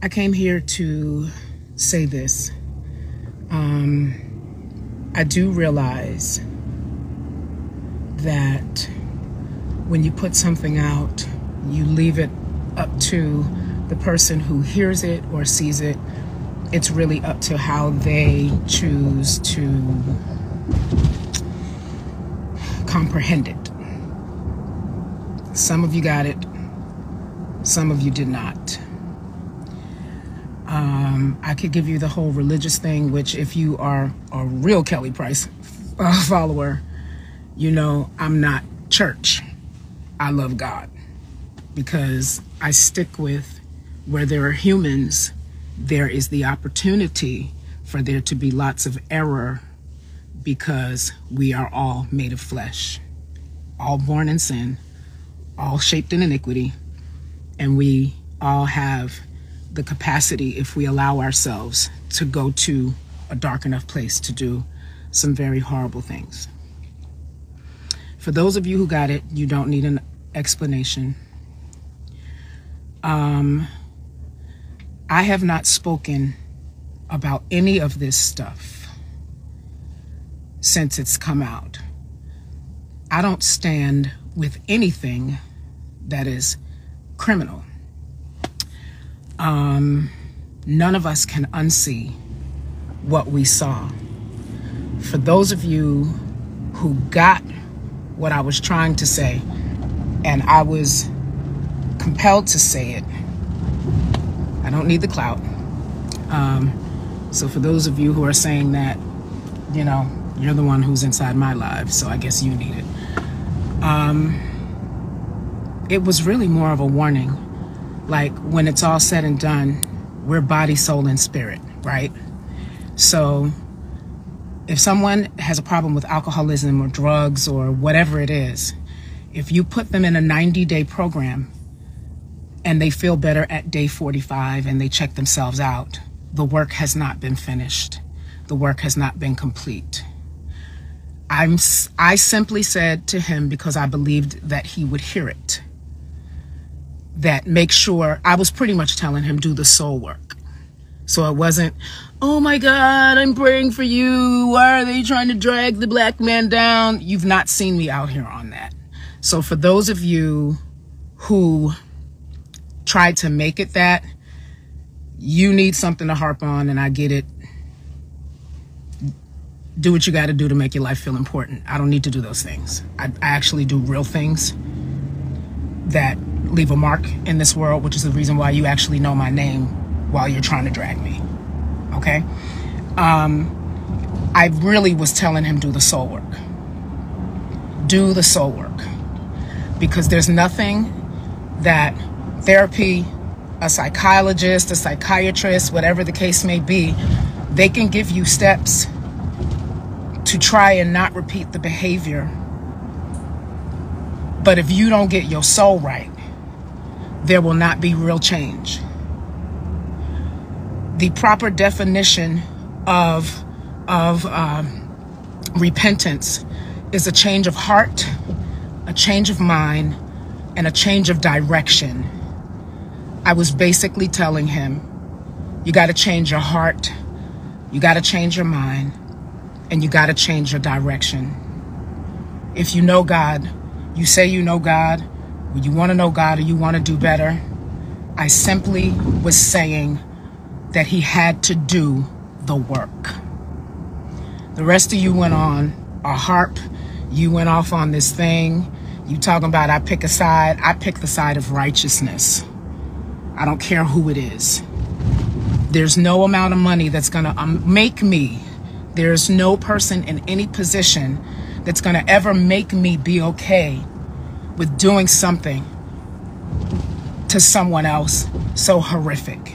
I came here to say this. Um, I do realize that when you put something out, you leave it up to the person who hears it or sees it. It's really up to how they choose to comprehend it. Some of you got it, some of you did not. Um, I could give you the whole religious thing, which, if you are a real Kelly Price uh, follower, you know I'm not church. I love God because I stick with where there are humans, there is the opportunity for there to be lots of error because we are all made of flesh, all born in sin, all shaped in iniquity, and we all have the capacity, if we allow ourselves, to go to a dark enough place to do some very horrible things. For those of you who got it, you don't need an explanation. Um, I have not spoken about any of this stuff since it's come out. I don't stand with anything that is criminal um, none of us can unsee what we saw. For those of you who got what I was trying to say, and I was compelled to say it, I don't need the clout. Um, so for those of you who are saying that, you know, you're the one who's inside my life, so I guess you need it. Um, it was really more of a warning like when it's all said and done, we're body, soul, and spirit, right? So if someone has a problem with alcoholism or drugs or whatever it is, if you put them in a 90 day program and they feel better at day 45 and they check themselves out, the work has not been finished. The work has not been complete. I'm, I simply said to him because I believed that he would hear it that make sure I was pretty much telling him do the soul work. So it wasn't, oh my God, I'm praying for you. Why are they trying to drag the black man down? You've not seen me out here on that. So for those of you who tried to make it that, you need something to harp on, and I get it. Do what you got to do to make your life feel important. I don't need to do those things. I, I actually do real things that leave a mark in this world, which is the reason why you actually know my name while you're trying to drag me. Okay? Um, I really was telling him do the soul work. Do the soul work. Because there's nothing that therapy, a psychologist, a psychiatrist, whatever the case may be, they can give you steps to try and not repeat the behavior. But if you don't get your soul right, there will not be real change. The proper definition of, of um, repentance is a change of heart, a change of mind, and a change of direction. I was basically telling him, you got to change your heart, you got to change your mind, and you got to change your direction. If you know God, you say you know God, when you want to know God or you want to do better, I simply was saying that he had to do the work. The rest of you went on a harp. You went off on this thing. You talking about I pick a side. I pick the side of righteousness. I don't care who it is. There's no amount of money that's going to um, make me. There's no person in any position that's going to ever make me be okay with doing something to someone else so horrific.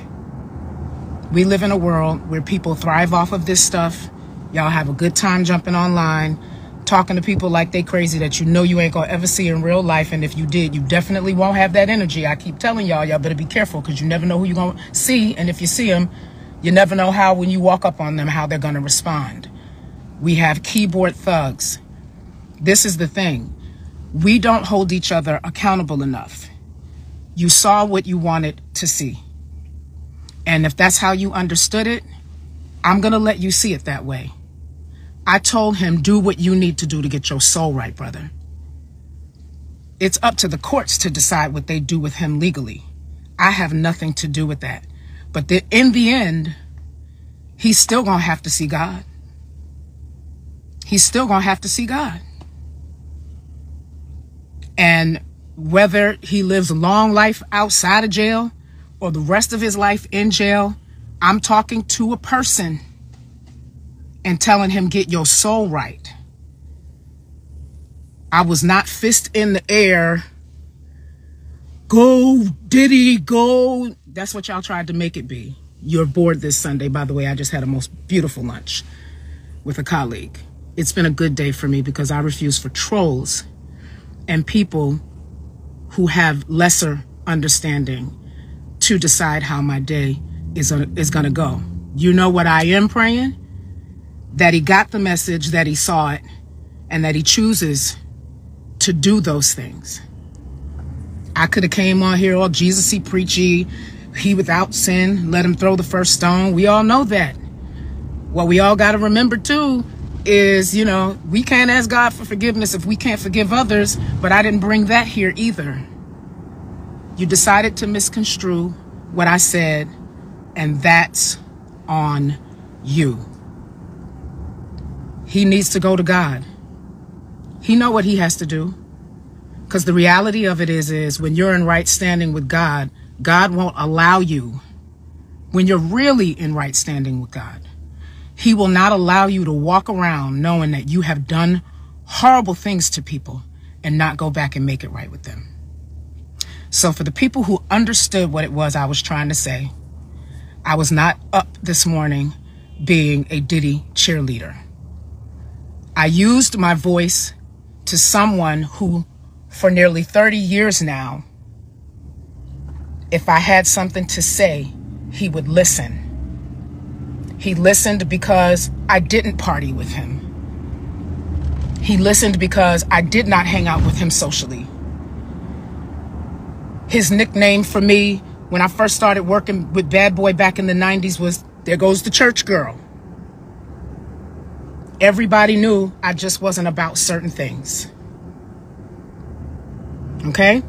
We live in a world where people thrive off of this stuff. Y'all have a good time jumping online, talking to people like they crazy that you know you ain't gonna ever see in real life. And if you did, you definitely won't have that energy. I keep telling y'all, y'all better be careful because you never know who you're gonna see. And if you see them, you never know how, when you walk up on them, how they're gonna respond. We have keyboard thugs. This is the thing we don't hold each other accountable enough. You saw what you wanted to see. And if that's how you understood it, I'm going to let you see it that way. I told him, do what you need to do to get your soul right, brother. It's up to the courts to decide what they do with him legally. I have nothing to do with that. But the, in the end, he's still going to have to see God. He's still going to have to see God. And whether he lives a long life outside of jail or the rest of his life in jail, I'm talking to a person and telling him, get your soul right. I was not fist in the air. Go, Diddy, go. That's what y'all tried to make it be. You're bored this Sunday. By the way, I just had a most beautiful lunch with a colleague. It's been a good day for me because I refuse for trolls and people who have lesser understanding to decide how my day is, uh, is going to go. You know what I am praying? That he got the message, that he saw it, and that he chooses to do those things. I could have came on here all Jesus-y preachy, he without sin, let him throw the first stone. We all know that. What we all got to remember too is, you know, we can't ask God for forgiveness if we can't forgive others, but I didn't bring that here either. You decided to misconstrue what I said, and that's on you. He needs to go to God. He know what he has to do. Because the reality of it is, is when you're in right standing with God, God won't allow you, when you're really in right standing with God, he will not allow you to walk around knowing that you have done horrible things to people and not go back and make it right with them. So for the people who understood what it was I was trying to say, I was not up this morning being a Diddy cheerleader. I used my voice to someone who, for nearly 30 years now, if I had something to say, he would listen. He listened because I didn't party with him. He listened because I did not hang out with him socially. His nickname for me when I first started working with Bad Boy back in the 90s was There Goes the Church Girl. Everybody knew I just wasn't about certain things. Okay?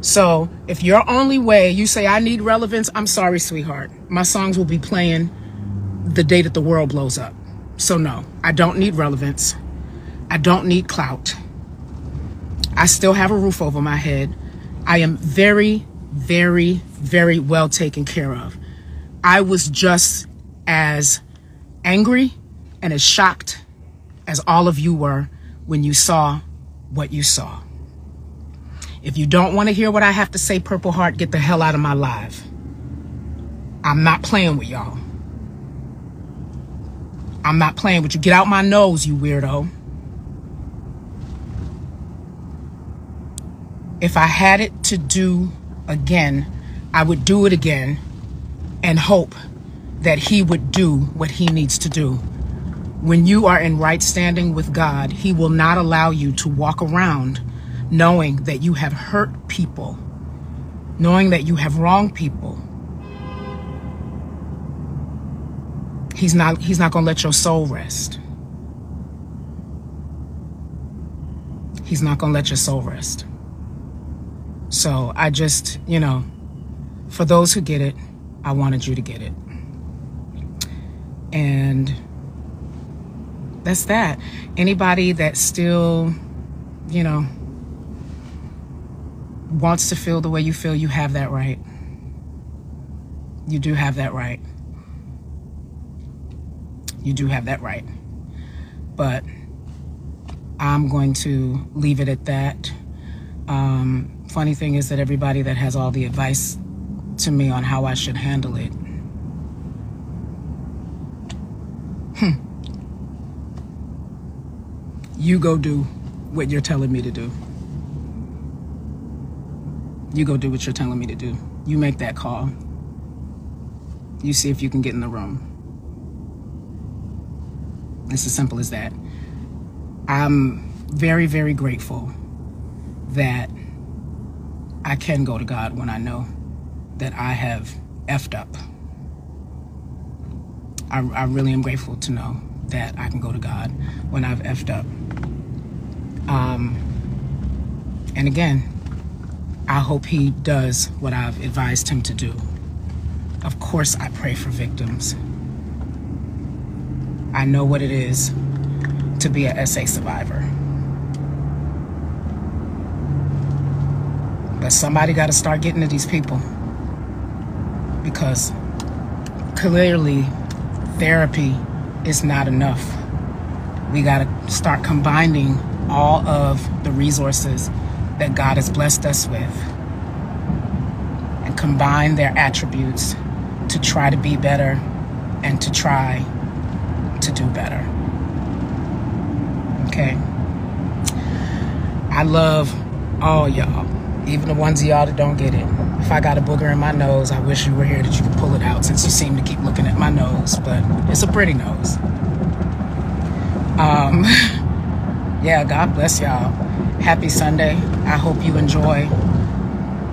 So if your only way you say I need relevance, I'm sorry, sweetheart. My songs will be playing the day that the world blows up. So no, I don't need relevance. I don't need clout. I still have a roof over my head. I am very, very, very well taken care of. I was just as angry and as shocked as all of you were when you saw what you saw. If you don't want to hear what I have to say, Purple Heart, get the hell out of my life. I'm not playing with y'all. I'm not playing with you. Get out my nose, you weirdo. If I had it to do again, I would do it again and hope that he would do what he needs to do. When you are in right standing with God, he will not allow you to walk around knowing that you have hurt people, knowing that you have wronged people, He's not he's not going to let your soul rest. He's not going to let your soul rest. So I just, you know, for those who get it, I wanted you to get it. And that's that. Anybody that still, you know, wants to feel the way you feel, you have that right. You do have that right. You do have that right. But I'm going to leave it at that. Um, funny thing is that everybody that has all the advice to me on how I should handle it. Hmm. You go do what you're telling me to do. You go do what you're telling me to do. You make that call. You see if you can get in the room. It's as simple as that. I'm very, very grateful that I can go to God when I know that I have effed up. I, I really am grateful to know that I can go to God when I've effed up. Um, and again, I hope he does what I've advised him to do. Of course, I pray for victims. I know what it is to be a SA survivor. But somebody got to start getting to these people because clearly therapy is not enough. We got to start combining all of the resources that God has blessed us with and combine their attributes to try to be better and to try to do better. Okay? I love all y'all, even the ones y'all that don't get it. If I got a booger in my nose, I wish you were here that you could pull it out since you seem to keep looking at my nose, but it's a pretty nose. Um, yeah, God bless y'all. Happy Sunday. I hope you enjoy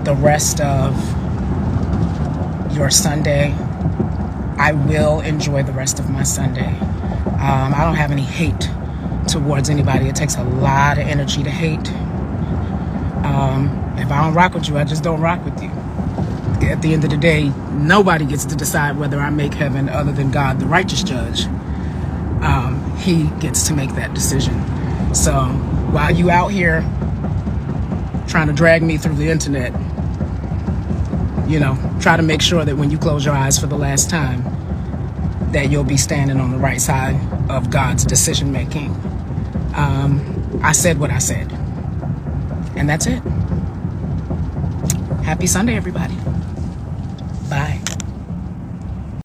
the rest of your Sunday. I will enjoy the rest of my Sunday. Um, I don't have any hate towards anybody. It takes a lot of energy to hate. Um, if I don't rock with you, I just don't rock with you. At the end of the day, nobody gets to decide whether I make heaven other than God, the righteous judge. Um, he gets to make that decision. So while you out here trying to drag me through the internet, you know, try to make sure that when you close your eyes for the last time, that you'll be standing on the right side of God's decision making. Um, I said what I said. And that's it. Happy Sunday, everybody. Bye.